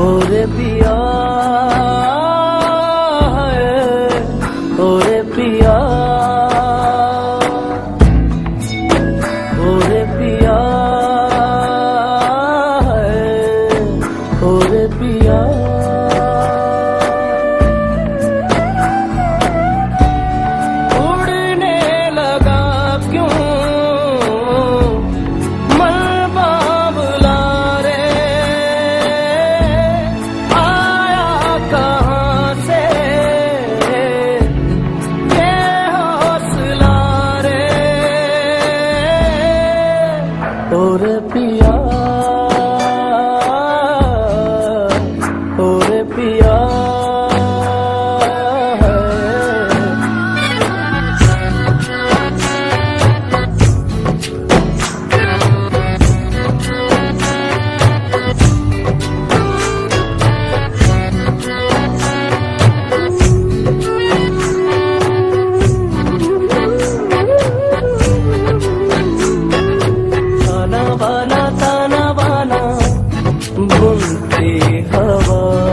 ওরে বিয়ে पिया ताना बाना ताना बाना घूमते हवा।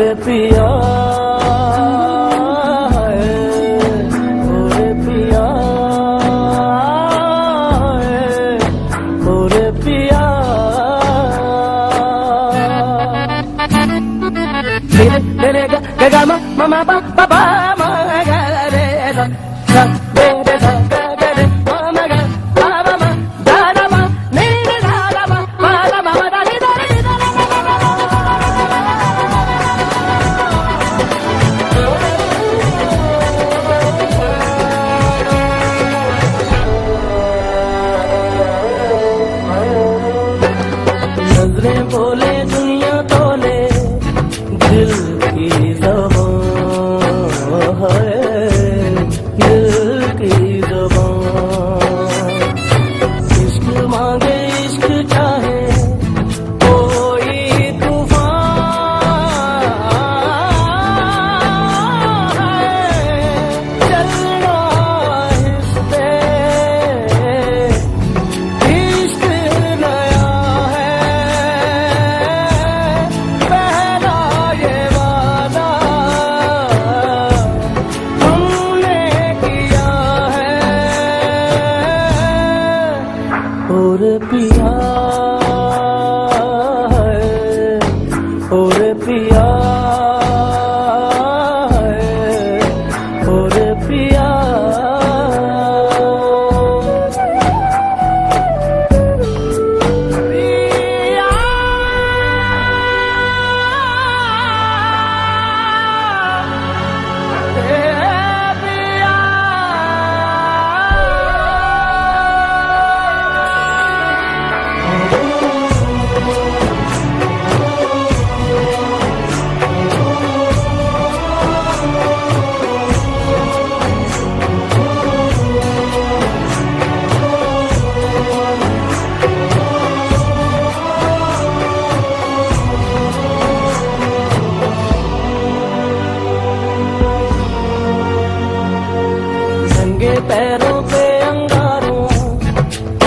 रे पिया Ga ga ma ma ma ba ba ba Oh, to be.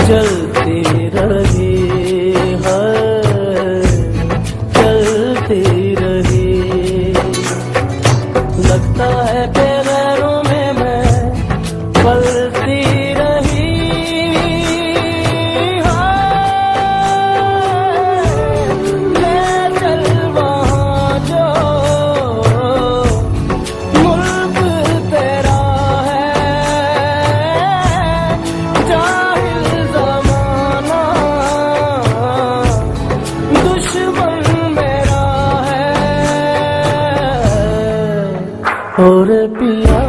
जल ওরে পিয়া